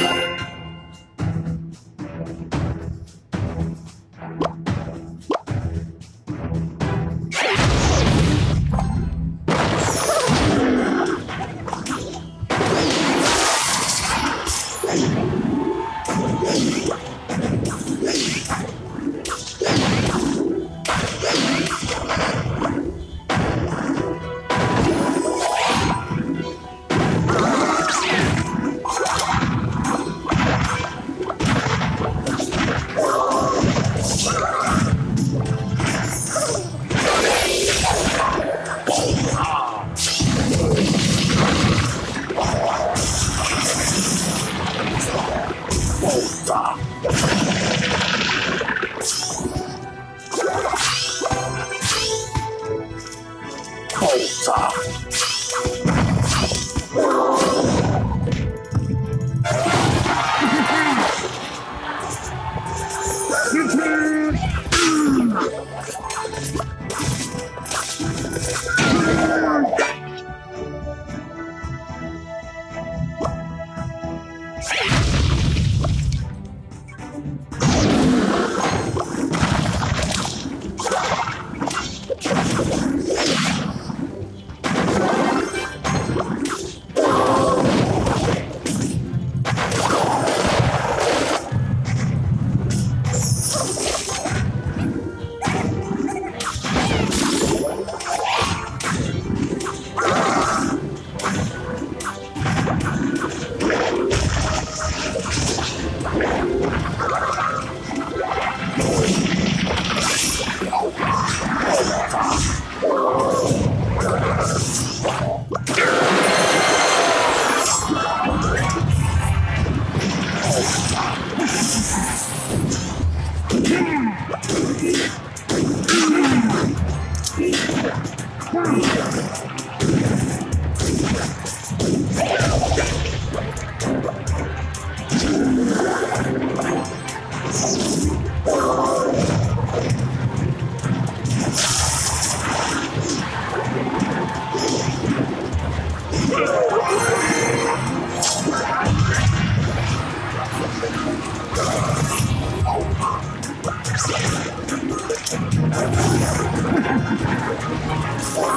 Yeah. 杂。扣。Thank You.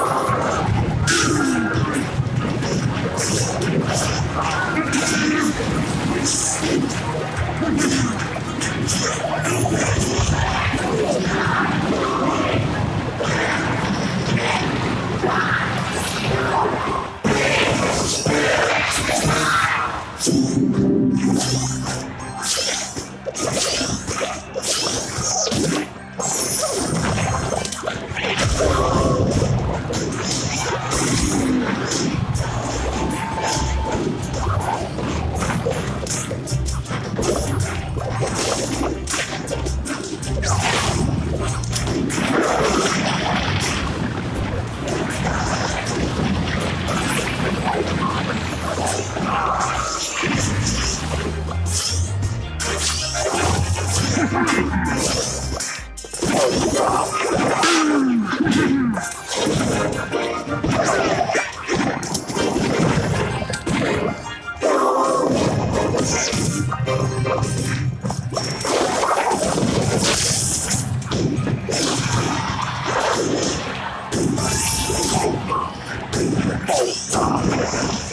Oh,